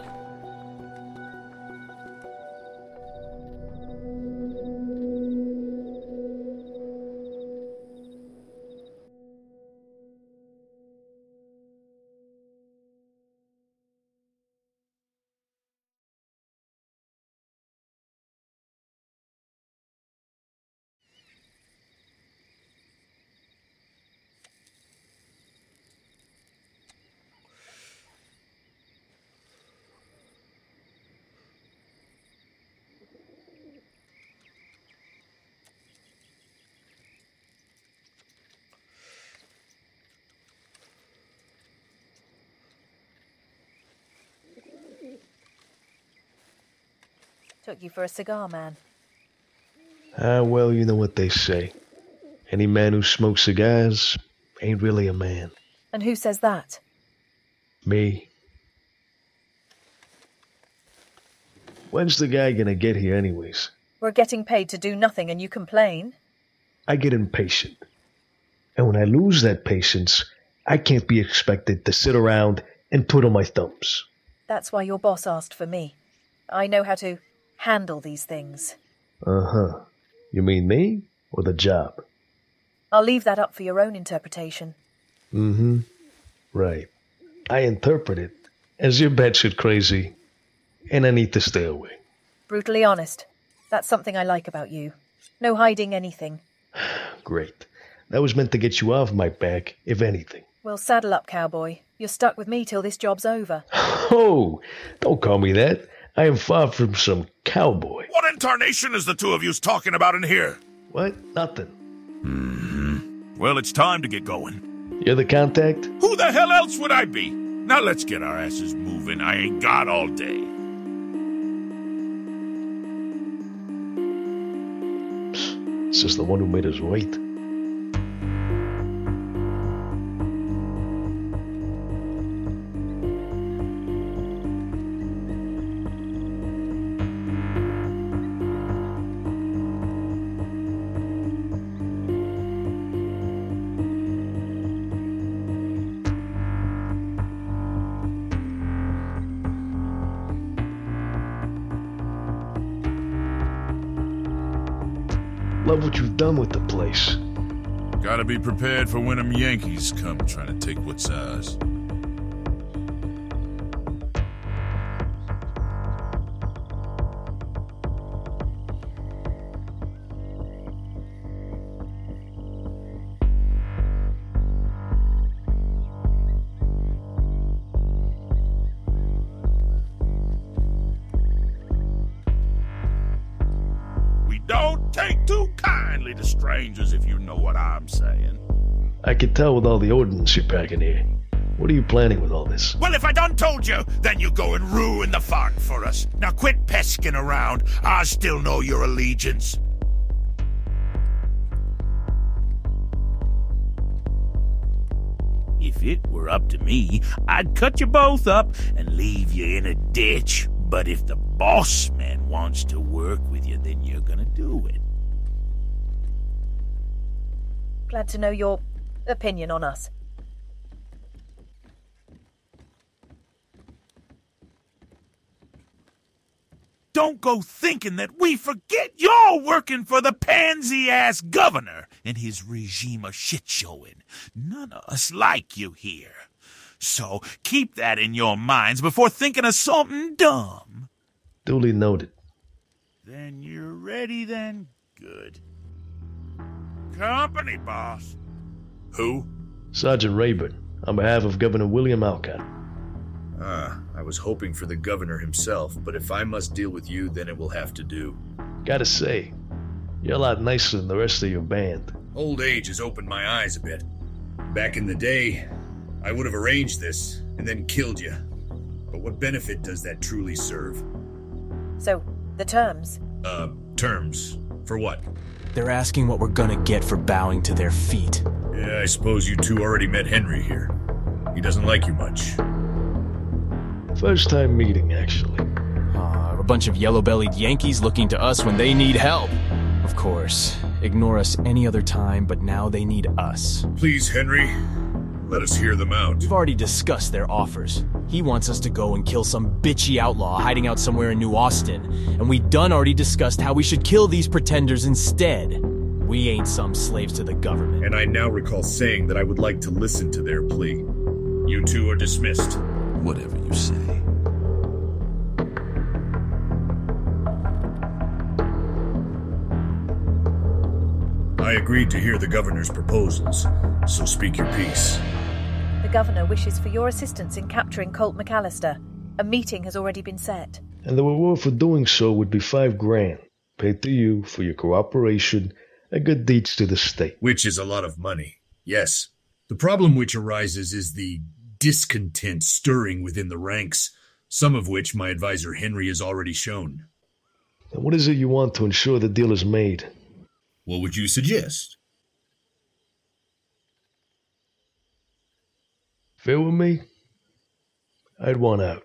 Took you for a cigar man. Ah, well, you know what they say. Any man who smokes cigars ain't really a man. And who says that? Me. When's the guy gonna get here, anyways? We're getting paid to do nothing and you complain? I get impatient. And when I lose that patience, I can't be expected to sit around and twiddle my thumbs. That's why your boss asked for me. I know how to handle these things. Uh huh. You mean me or the job? I'll leave that up for your own interpretation. Mm hmm. Right. I interpret it as you're batshit crazy, and I need to stay away. Brutally honest. That's something I like about you. No hiding anything. Great. That was meant to get you off my back, if anything. Well, saddle up, cowboy. You're stuck with me till this job's over. Oh, don't call me that. I am far from some cowboy. What incarnation is the two of yous talking about in here? What? Nothing. hmm Well, it's time to get going. You're the contact? Who the hell else would I be? Now let's get our asses moving. I ain't got all day. This is the one who made us wait. What you've done with the place. Gotta be prepared for when them Yankees come trying to take what's ours. Can tell with all the ordnance you're packing here. What are you planning with all this? Well, if I done told you, then you go and ruin the fun for us. Now quit pesking around. I still know your allegiance. If it were up to me, I'd cut you both up and leave you in a ditch. But if the boss man wants to work with you, then you're gonna do it. Glad to know your opinion on us. Don't go thinking that we forget you're working for the pansy ass governor and his regime of shit showing. None of us like you here. So keep that in your minds before thinking of something dumb. Duly noted. Then you're ready then? Good. Company, boss. Who? Sergeant Rayburn, on behalf of Governor William Alcott. Ah, I was hoping for the governor himself, but if I must deal with you, then it will have to do. Gotta say, you're a lot nicer than the rest of your band. Old age has opened my eyes a bit. Back in the day, I would have arranged this and then killed you. But what benefit does that truly serve? So, the terms. Uh, terms. For what? They're asking what we're gonna get for bowing to their feet. Yeah, I suppose you two already met Henry here. He doesn't like you much. First time meeting, actually. Uh, a bunch of yellow bellied Yankees looking to us when they need help. Of course. Ignore us any other time, but now they need us. Please, Henry, let us hear them out. We've already discussed their offers. He wants us to go and kill some bitchy outlaw hiding out somewhere in New Austin. And we done already discussed how we should kill these pretenders instead. We ain't some slaves to the government. And I now recall saying that I would like to listen to their plea. You two are dismissed. Whatever you say. I agreed to hear the governor's proposals, so speak your piece. The governor wishes for your assistance in capturing Colt McCallister. A meeting has already been set. And the reward for doing so would be five grand, paid to you for your cooperation and good deeds to the state. Which is a lot of money. Yes. The problem which arises is the discontent stirring within the ranks, some of which my advisor Henry has already shown. And what is it you want to ensure the deal is made? What would you suggest? Fair with me? I'd want out.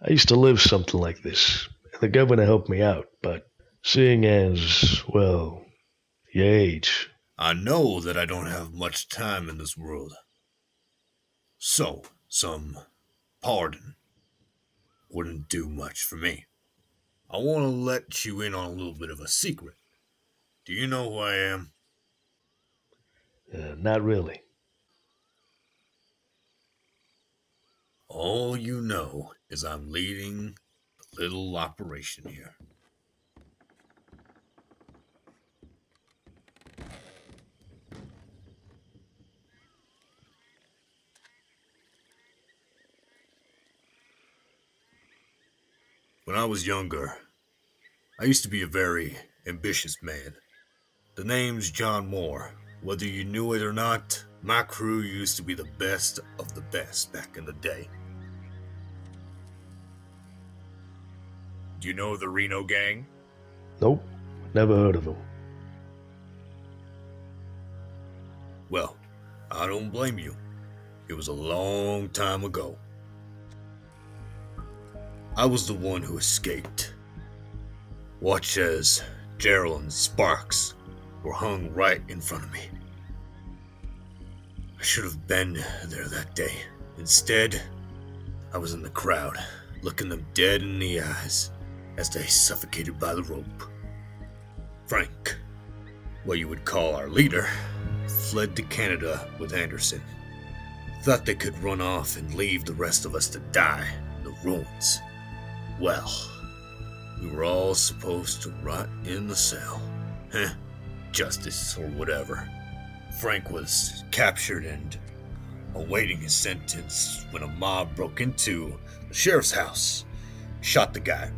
I used to live something like this, and the governor helped me out, but seeing as, well, your age. I know that I don't have much time in this world. So, some pardon wouldn't do much for me. I want to let you in on a little bit of a secret. Do you know who I am? Uh, not really. All you know is I'm leading a little operation here. When I was younger, I used to be a very ambitious man. The name's John Moore. Whether you knew it or not, my crew used to be the best of the best back in the day. Do you know the Reno gang? Nope, never heard of them. Well, I don't blame you. It was a long time ago. I was the one who escaped. Watch as Gerald and Sparks were hung right in front of me. I should have been there that day. Instead, I was in the crowd, looking them dead in the eyes as they suffocated by the rope. Frank, what you would call our leader, fled to Canada with Anderson. Thought they could run off and leave the rest of us to die in the ruins. Well, we were all supposed to rot in the cell. Heh, justice or whatever. Frank was captured and awaiting his sentence when a mob broke into the sheriff's house, shot the guy.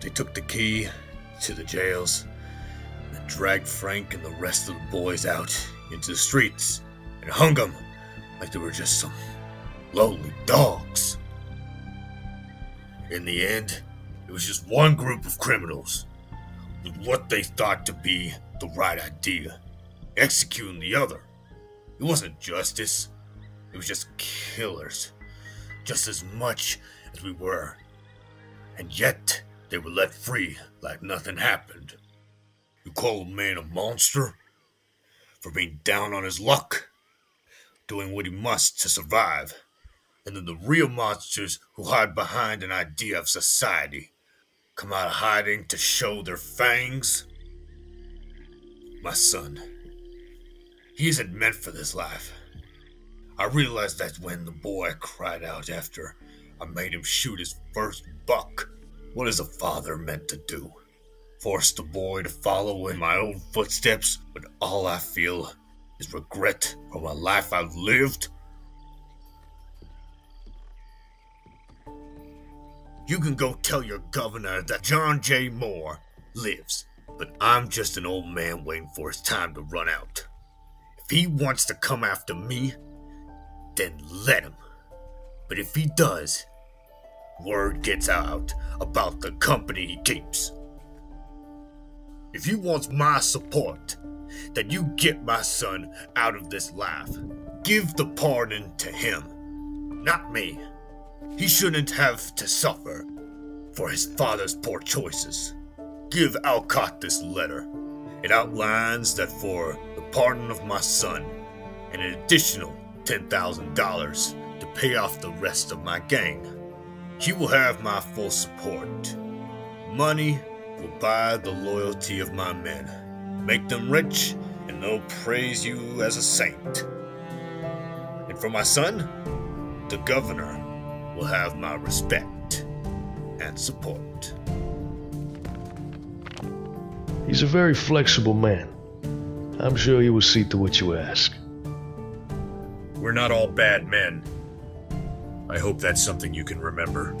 They took the key to the jails and dragged Frank and the rest of the boys out into the streets and hung them like they were just some lowly dogs. In the end, it was just one group of criminals with what they thought to be the right idea, executing the other. It wasn't justice, it was just killers, just as much as we were. And yet, they were let free like nothing happened. You call a man a monster? For being down on his luck? Doing what he must to survive? And then the real monsters who hide behind an idea of society come out of hiding to show their fangs? My son. He isn't meant for this life. I realized that when the boy cried out after I made him shoot his first buck. What is a father meant to do? Force the boy to follow in my own footsteps, but all I feel is regret for my life I've lived? You can go tell your governor that John J. Moore lives, but I'm just an old man waiting for his time to run out. If he wants to come after me, then let him. But if he does, word gets out about the company he keeps. If he wants my support, then you get my son out of this life. Give the pardon to him, not me. He shouldn't have to suffer for his father's poor choices. Give Alcott this letter. It outlines that for the pardon of my son, and an additional $10,000 to pay off the rest of my gang, he will have my full support. Money will buy the loyalty of my men, make them rich, and they'll praise you as a saint. And for my son, the governor will have my respect and support. He's a very flexible man. I'm sure he will see to what you ask. We're not all bad men. I hope that's something you can remember.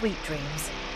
Sweet dreams.